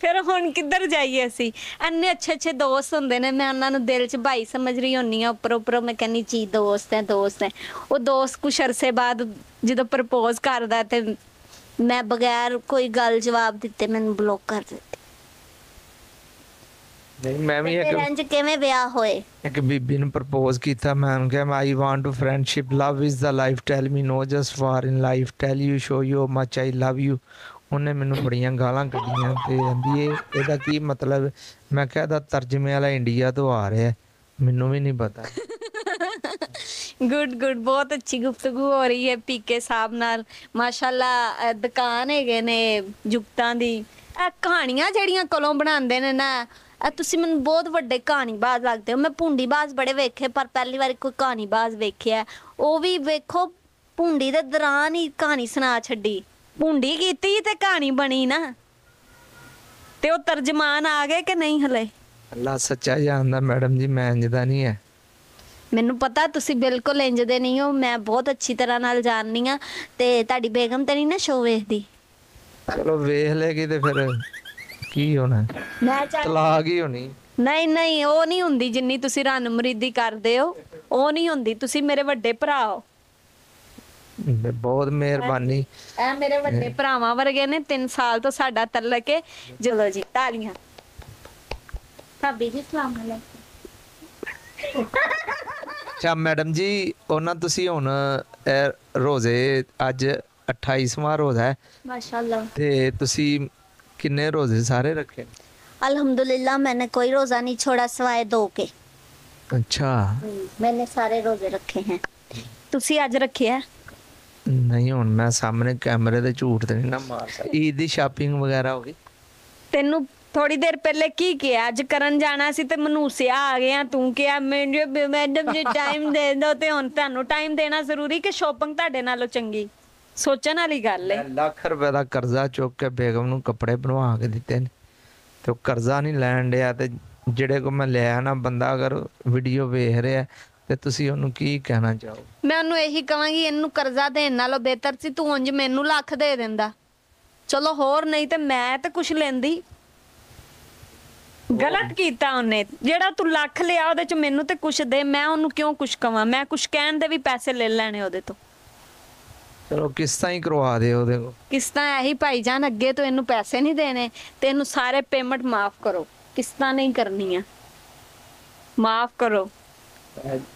ਫਿਰ ਹੁਣ ਕਿੱਧਰ ਜਾਈਏ ਅਸੀਂ? ਇੰਨੇ ਅੱਛੇ ਅੱਛੇ ਦੋਸਤ ਹੁੰਦੇ ਨੇ, ਮੈਂ ਉਹਨਾਂ ਨੂੰ ਦਿਲ 'ਚ ਭਾਈ ਸਮਝ ਰਹੀ ਹੁੰਨੀ ਆ ਉੱਪਰ ਉੱਪਰੋਂ ਮੈਂ ਕਹਿੰਨੀ ਚੀ ਦੋਸਤ ਹੈ ਦੋਸਤ ਹੈ। ਉਹ ਦੋਸਤ ਕੁਛ ਅਰਸੇ ਬਾਅਦ ਜਦੋਂ ਪ੍ਰਪੋਜ਼ ਕਰਦਾ ਤੇ ਮੈਂ ਬਗੈਰ ਕੋਈ ਗੱਲ ਜਵਾਬ ਦਿੱਤੇ ਮੈਨੂੰ ਬਲੌਕ ਕਰ ਦਿੱਤੇ ਨਹੀਂ ਮੈਂ ਵੀ ਇੱਕ ਇੰਜ ਕਿਵੇਂ ਵਿਆਹ ਹੋਏ? ਇੱਕ ਬੀਬੀ ਨੂੰ ਪ੍ਰਪੋਜ਼ ਕੀਤਾ ਮੈਂ ਉਹਨੂੰ ਕਿਹਾ I want to friendship love is the life tell me no just for in life tell you show you much I love you ਉਹਨੇ ਮੈਨੂੰ ਬੜੀਆਂ ਗਾਲਾਂ ਕੱਢੀਆਂ ਤੇ ਕਹਿੰਦੀ ਇਹ ਇਹਦਾ ਕੀ ਮਤਲਬ? ਮੈਂ ਕਿਹਾ ਇਹਦਾ ਤਰਜਮੇ ਵਾਲਾ ਇੰਡੀਆ ਤੋਂ ਆ ਰਿਹਾ। ਮੈਨੂੰ ਵੀ ਨਹੀਂ ਪਤਾ। ਗੁੱਡ ਗੁੱਡ ਬਹੁਤ ਅੱਛੀ ਗੁਫ਼ਤਗੂ ਹੋ ਰਹੀ ਹੈ ਪੀਕੇ ਸਾਹਿਬ ਨਾਲ। ਮਾਸ਼ਾਅੱਲਾ ਅਹ ਦੁਕਾਨ ਹੈਗੇ ਨੇ ਜੁਗਤਾਂ ਦੀ। ਇਹ ਕਹਾਣੀਆਂ ਜਿਹੜੀਆਂ ਕੋਲੋਂ ਬਣਾਉਂਦੇ ਨੇ ਨਾ ਇਹ ਤੁਸੀਂ ਮੈਨੂੰ ਬਹੁਤ ਵੱਡੇ ਕਹਾਣੀਬਾਜ਼ ਲੱਗਦੇ ਹੋ। ਮੈਂ ਭੁੰਡੀਬਾਜ਼ ਬੜੇ ਵੇਖੇ ਪਰ ਪਹਿਲੀ ਵਾਰ ਕੋਈ ਕਹਾਣੀਬਾਜ਼ ਵੇਖਿਆ। ਉਹ ਵੀ ਵੇਖੋ ਭੁੰਡੀ ਦੇ ਦੌਰਾਨ ਹੀ ਕਹਾਣੀ ਸੁਣਾ ਛੱਡੀ। ਭੁੰਡੀ ਕੀਤੀ ਤੇ ਕਹਾਣੀ ਬਣੀ ਨਾ। ਤੇ ਉਹ ਤਰਜਮਾਨ ਆ ਗਏ ਕਿ ਨਹੀਂ ਹਲੇ? ਅੱਲਾ ਸੱਚਾ ਜਾਣਦਾ ਮੈਡਮ ਜੀ ਮੈਂ ਇੰਜਦਾ ਨਹੀਂ ਹੈ। ਮੈਨੂੰ ਪਤਾ ਤੁਸੀਂ ਬਿਲਕੁਲ ਇੰਜ ਦੇ ਨਹੀਂ ਹੋ। ਮੈਂ ਬਹੁਤ ਅੱਛੀ ਤਰ੍ਹਾਂ ਨਾਲ ਜਾਣਨੀ ਆ ਤੇ ਤੁਹਾਡੀ ਬੇਗਮ ਤੇ ਨਹੀਂ ਨਾ ਸ਼ੋ ਵੇਖਦੀ? ਚਲੋ ਵੇਖ ਲੇਗੀ ਤੇ ਫਿਰ ਕੀ ਹੋਣਾ? ਮੈਂ ਚੱਲ ਤਲਾਕ ਹੀ ਹੋਣੀ। ਨਹੀਂ ਨਹੀਂ ਉਹ ਨਹੀਂ ਹੁੰਦੀ ਜਿੰਨੀ ਤੁਸੀਂ ਰਨ ਮਰੀਦੀ ਕਰਦੇ ਹੋ। ਉਹ ਨਹੀਂ ਹੁੰਦੀ। ਤੁਸੀਂ ਮੇਰੇ ਵੱਡੇ ਭਰਾ ਹੋ। ਬਹੁਤ ਮਿਹਰਬਾਨੀ। ਇਹ ਮੇਰੇ ਵੱਡੇ ਭਰਾਵਾਂ ਵਰਗੇ ਨੇ। 3 ਸਾਲ ਤੋਂ ਸਾਡਾ ਤਲਕ ਹੈ ਚਲੋ ਜੀ ਤਾਲੀਆਂ। ਭਾਬੀ ਜੀ ਸਲਾਮ ਅਲੈਕੁਮ। ਚਾ ਮੈਡਮ ਜੀ ਉਹਨਾਂ ਤੁਸੀਂ ਹੁਣ ਰੋਜ਼ੇ ਅੱਜ 28ਵਾਂ ਰੋਜ਼ਾ ਹੈ। ਮਾਸ਼ਾਅੱਲਾ। ਤੇ ਤੁਸੀਂ ਕਿੰਨੇ ਰੋਜ਼ੇ ਸਾਰੇ ਰੱਖੇ अल्हम्दुलिल्लाह मैंने कोई रोजा नहीं छोड़ा सिवाय दो के ਅੱਛਾ मैंने सारे रोजे रखे हैं ਤੁਸੀਂ ਅੱਜ ਰੱਖਿਆ ਨਹੀਂ ਹੁਣ ਮੈਂ ਸਾਹਮਣੇ ਕੈਮਰੇ ਤੇ ਝੂਠ ਤੇ ਨਹੀਂ ਨਾ ਮਾਰ ਸਕਦਾ ਈਦ ਦੀ ਸ਼ਾਪਿੰਗ ਵਗੈਰਾ ਹੋ ਗਈ ਤੈਨੂੰ ਥੋੜੀ ਦੇਰ ਪਹਿਲੇ ਕੀ ਕਿਹਾ ਅੱਜ ਕਰਨ ਜਾਣਾ ਸੀ ਤੇ ਮਨੂਸਿਆ ਆ ਗਿਆ ਤੂੰ ਕਿਹਾ ਮੈਨੂੰ ਮੈਡਮ ਜੀ ਟਾਈਮ ਦੇ ਦਿਓ ਤੇ ਹੁਣ ਤੁਹਾਨੂੰ ਟਾਈਮ ਦੇਣਾ ਜ਼ਰੂਰੀ ਕਿ ਸ਼ੋਪਿੰਗ ਤੁਹਾਡੇ ਨਾਲੋਂ ਚੰਗੀ ਸੋਚਣ ਵਾਲੀ ਗੱਲ ਹੈ ਲੱਖ ਰੁਪਏ ਦਾ ਕਰਜ਼ਾ ਚੁੱਕ ਕੇ ਬੇਗਮ ਨੂੰ ਕੱਪੜੇ ਬਣਵਾ ਕੇ ਦਿੱਤੇ ਨੇ। ਤੇ ਉਹ ਕਰਜ਼ਾ ਨਹੀਂ ਲੈਣ ਡਿਆ ਤੇ ਜਿਹੜੇ ਕੋ ਮੈਂ ਲਿਆ ਨਾ ਬੰਦਾ ਅਗਰ ਵੀਡੀਓ ਵੇਖ ਰਿਹਾ ਤੇ ਤੁਸੀਂ ਉਹਨੂੰ ਕੀ ਕਹਿਣਾ ਚਾਹੋ ਮੈਂ ਉਹਨੂੰ ਇਹੀ ਕਹਾਂਗੀ ਇਹਨੂੰ ਕਰਜ਼ਾ ਦੇਣ ਨਾਲੋਂ ਬਿਹਤਰ ਸੀ ਤੂੰ ਉਂਝ ਮੈਨੂੰ ਲੱਖ ਦੇ ਦਿੰਦਾ। ਚਲੋ ਹੋਰ ਨਹੀਂ ਤੇ ਮੈਂ ਤੇ ਕੁਝ ਲੈਂਦੀ। ਗਲਤ ਕੀਤਾ ਉਹਨੇ। ਜਿਹੜਾ ਤੂੰ ਲੱਖ ਲਿਆ ਉਹਦੇ ਚ ਮੈਨੂੰ ਤੇ ਕੁਛ ਦੇ ਮੈਂ ਉਹਨੂੰ ਕਿਉਂ ਕੁਛ ਕਵਾਂ? ਮੈਂ ਕੁਛ ਕਹਿਣ ਦੇ ਵੀ ਪੈਸੇ ਲੈ ਲੈਣੇ ਉਹਦੇ ਤੋਂ। ਚਲੋ ਕਿਸ ਹੀ ਕਰਵਾ ਦਿਓ ਉਹਦੇ ਕੋ ਕਿਸ਼ਤਾਂ ਇਹੀ ਭਾਈਜਾਨ ਅੱਗੇ ਤੋਂ ਇਹਨੂੰ ਪੈਸੇ ਨਹੀਂ ਦੇਣੇ, ਤੇ ਇਹਨੂੰ ਸਾਰੇ ਪੇਮੈਂਟ ਮਾਫ ਕਰੋ। ਕਿਸ਼ਤਾਂ ਨਹੀਂ ਕਰਨੀਆਂ। ਮਾਫ ਕਰੋ।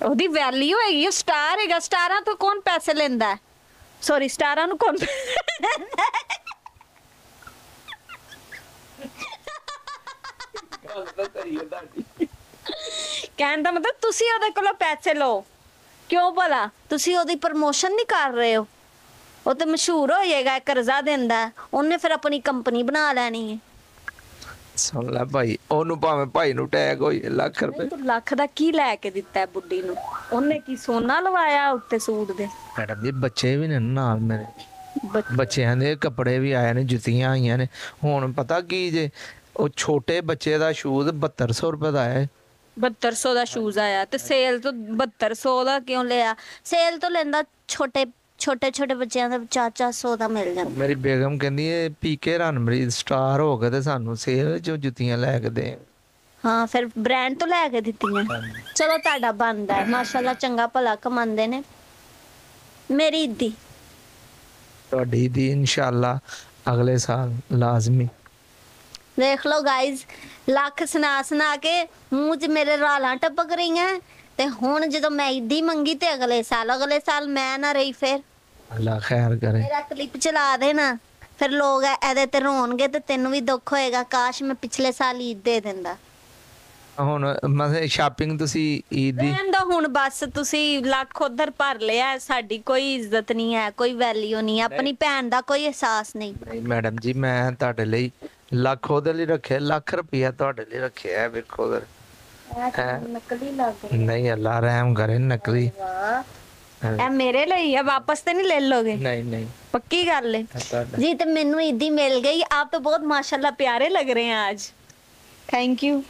ਉਹਦੀ ਵੈਲਿਊ ਹੈਗੀ ਉਹ ਸਟਾਰ ਹੈਗਾ। ਸਟਾਰਾਂ ਤੋਂ ਕੌਣ ਪੈਸੇ ਲੈਂਦਾ ਸੌਰੀ ਸਟਾਰਾਂ ਨੂੰ ਕੌਣ ਕਹਿਣ ਦਾ ਮਤਲਬ ਤੁਸੀਂ ਉਹਦੇ ਕੋਲੋਂ ਪੈਸੇ ਲਓ। ਕਿਉਂ ਭਲਾ? ਤੁਸੀਂ ਉਹਦੀ ਪ੍ਰਮੋਸ਼ਨ ਨਹੀਂ ਕਰ ਰਹੇ ਹੋ। ਉਹ ਤੇ ਮਸ਼ਹੂਰ ਹੋ ਜਾਏਗਾ ਕਰਜ਼ਾ ਦਿੰਦਾ ਹੈ। ਉਹਨੇ ਫਿਰ ਆਪਣੀ ਕੰਪਨੀ ਬਣਾ ਲੈਣੀ ਹੈ। ਸੁਣ ਲੈ ਭਾਈ ਉਹਨੂੰ ਭਾਵੇਂ ਭਾਈ ਨੂੰ ਟੈਗ ਹੋਈ ਲੱਖ ਰੁਪਏ। ਤੂੰ ਲੱਖ ਦਾ ਕੀ ਲੈ ਕੇ ਦਿੱਤਾ ਹੈ ਬੁੱਢੀ ਨੂੰ? ਉਹਨੇ ਕੀ ਸੋਨਾ ਲਵਾਇਆ ਉੱਤੇ ਸੂਟ ਦੇ? ਮੈਡਮ ਜੀ ਬੱਚੇ ਵੀ ਨੇ ਨਾ ਨਾਲ ਮੇਰੇ। ਬੱਚ- ਬੱਚਿਆਂ ਦੇ ਕੱਪੜੇ ਵੀ ਆਏ ਨੇ ਜੁੱਤੀਆਂ ਆਈਆਂ ਨੇ। ਹੁਣ ਪਤਾ ਕੀ ਜੇ ਉਹ ਛੋਟੇ ਬੱਚੇ ਦਾ ਸ਼ੂਜ਼ 7200 ਰੁਪਏ ਦਾ ਆਇਆ। 7200 ਦਾ ਸ਼ੂਜ਼ ਆਇਆ ਤੇ ਸੇਲ ਤੋਂ 7200 ਦਾ ਕਿਉਂ ਲਿਆ? ਸੇਲ ਤੋਂ ਲੈਂਦਾ ਛੋਟੇ ਛੋਟੇ ਛੋਟੇ ਬੱਚਿਆਂ ਦਾ 4-400 ਦਾ ਮਿਲ ਜਾਂਦਾ। ਮੇਰੀ ਬੇਗਮ ਕਹਿੰਦੀ ਏ ਪੀਕੇ ਰਣਮਰੀਦ ਸਟਾਰ ਹੋ ਗਏ ਤੇ ਸਾਨੂੰ ਸੇਲ ਚੋਂ ਜੁੱਤੀਆਂ ਲੈ ਕੇ ਦੇ। ਹਾਂ ਫਿਰ ਬ੍ਰਾਂਡ ਤੋਂ ਲੈ ਕੇ ਦਿੱਤੀਆਂ। ਚਲੋ ਤੁਹਾਡਾ ਬੰਦਾ ਹੈ ਮਾਸ਼ਾਅੱਲਾ ਚੰਗਾ ਭਲਾ ਕਮਾਉਂਦੇ ਨੇ। ਮੇਰੀ ਇੱਦੀ। ਤੁਹਾਡੀ ਦੀ ਇਨਸ਼ਾਅੱਲਾ ਅਗਲੇ ਸਾਲ ਲਾਜ਼ਮੀ। ਦੇਖ ਲਓ ਗਾਇਜ਼ ਲੱਖ ਸੁਣਾ ਸੁਣਾ ਕੇ ਮੂੰਹ 'ਚ ਮੇਰੇ ਰਾਲਾਂ ਟਪਕ ਰਹੀਆਂ। ਤੇ ਹੁਣ ਜਦੋਂ ਮੈਂ ਇੱਦੀ ਮੰਗੀ ਤੇ ਅਗਲੇ ਸਾਲ ਅਗਲੇ ਸਾਲ ਮੈਂ ਨਾ ਰਹੀ ਫਿਰ। ਅੱਲਾ ਖੈਰ ਕਰੇ ਮੇਰਾ ਕਲਿੱਪ ਚਲਾ ਦੇਣਾ ਫਿਰ ਲੋਕ ਇਹ- ਇਹਦੇ ਤੇ ਰੋਣਗੇ ਤੇ ਤੈਨੂੰ ਵੀ ਦੁੱਖ ਹੋਏਗਾ ਕਾਸ਼ ਮੈਂ ਪਿਛਲੇ ਸਾਲ ਈਦ ਦੇ ਦਿੰਦਾ ਹੁਣ ਮਸੇ ਸ਼ਾਪਿੰਗ ਤੁਸੀਂ ਈਦ ਦੀ ਰਹਿਣ ਦਾ ਹੁਣ ਬਸ ਤੁਸੀਂ ਲੱਖ ਉਧਰ ਭਰ ਲਿਆ ਸਾਡੀ ਕੋਈ ਇੱਜ਼ਤ ਨਹੀਂ ਹੈ ਕੋਈ ਵੈਲਿਊ ਨਹੀਂ ਆਪਣੀ ਭੈਣ ਦਾ ਕੋਈ ਅਹਿਸਾਸ ਨਹੀਂ ਨਹੀਂ ਮੈਡਮ ਜੀ ਮੈਂ ਤੁਹਾਡੇ ਲਈ ਲੱਖ ਉਹਦੇ ਲਈ ਰੱਖਿਆ ਲੱਖ ਰੁਪਇਆ ਤੁਹਾਡੇ ਲਈ ਰੱਖਿਆ ਹੈ ਵੇਖੋ ਉਧਰ ਹੈਂ? ਨਕਲੀ ਲੱਗ ਨਹੀਂ ਅੱਲਾ ਰਹਿਮ ਕਰੇ ਨਕਲੀ ਵਾਹ ਇਹ ਮੇਰੇ ਲਈ ਹੈ ਵਾਪਸ ਤੇ ਨਹੀਂ ਲੈ ਲੋਗੇ ਨਹੀਂ ਨਹੀਂ ਪੱਕੀ ਗੱਲ ਹੈ ਇਹ ਤੁਹਾਡਾ जी तो मैनू ईदी मिल गई आप तो बहुत माशाल्लाह प्यारे लग रहे हैं आज थैंक यू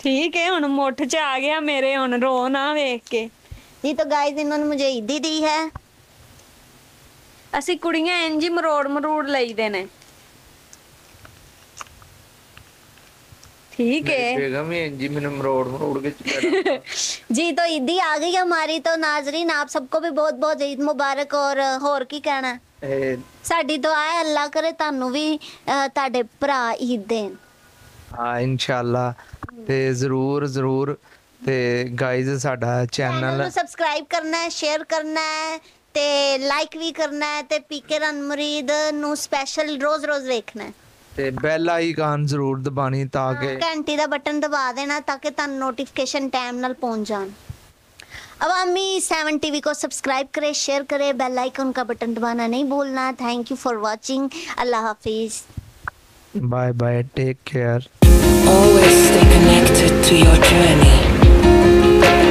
ठीक है ਹੁਣ ਮੁੱਠ ਚ ਆ ਗਿਆ ਮੇਰੇ ਹੁਣ ਰੋ ਨਾ ਵੇਖ ਕੇ जी तो गाइस इन्होंने मुझे ईदी दी है ਅਸੀਂ ਕੁੜੀਆਂ ਇੰਜ ਹੀ ਮਰੋੜ ਮਰੂੜ ਲਈਦੇ ਨੇ ਠੀਕ ਮੇਰੀ ਹੈ ਬੇਗਮ ਹੀ ਇੰਜੀ ਮੈਨੂੰ ਮਰੋੜ ਮਰੋੜ ਕੇ ਚਪੇੜਾ जी तो ईदी आ गई हमारी तो नाजरीन आप सबको भी बहुत बहुत ईद मुबारक और ਹੋਰ ਕੀ ਕਹਿਣਾ ਇਹ ਸਾਡੀ ਦੁਆ ਹੈ ਅੱਲਾ ਕਰੇ ਤੁਹਾਨੂੰ ਵੀ ਅਹ, ਤੁਹਾਡੇ ਭਰਾ ਈਦ ਦੇਣ ਹਾਂ ਇਨਸ਼ਾਅੱਲਾ ਤੇ ਜ਼ਰੂਰ ਜ਼ਰੂਰ ਤੇ ਗਾਇਜ਼ ਸਾਡਾ ਚੈਨਲ ਚੈਨਲ ਨੂੰ ਸਬਸਕ੍ਰਾਈਬ ਕਰਨਾ ਹੈ ਸ਼ੇਅਰ ਕਰਨਾ ਹੈ ਤੇ ਲਾਈਕ ਵੀ ਕਰਨਾ ਹੈ ਤੇ ਪੀਕੇ ਰਨ ਮੁਰੀਦ ਨੂੰ ਸਪੈਸ਼ਲ ਰੋਜ਼-ਰੋਜ਼ ਵੇਖਣਾ ਹੈ ਤੇ ਬੈਲ ਆਈਕਨ ਜ਼ਰੂਰ ਦਬਾਣੀ ਤਾਂ ਕਿ ਘੰਟੀ ਦਾ ਬਟਨ ਦਬਾ ਦੇਣਾ ਤਾਂ ਕਿ ਤੁਹਾਨੂੰ ਨੋਟੀਫਿਕੇਸ਼ਨ ਟਾਈਮ ਨਾਲ ਪਹੁੰਚ ਜਾਣ अवामी सेवन टीवी को सब्सक्राइब करें शेयर करें बेल आइकन का बटन दबाना नहीं भूलना थैंक यू फॉर वाचिंग अल्लाह हाफिज bye bye take care Always stay connected to your journey.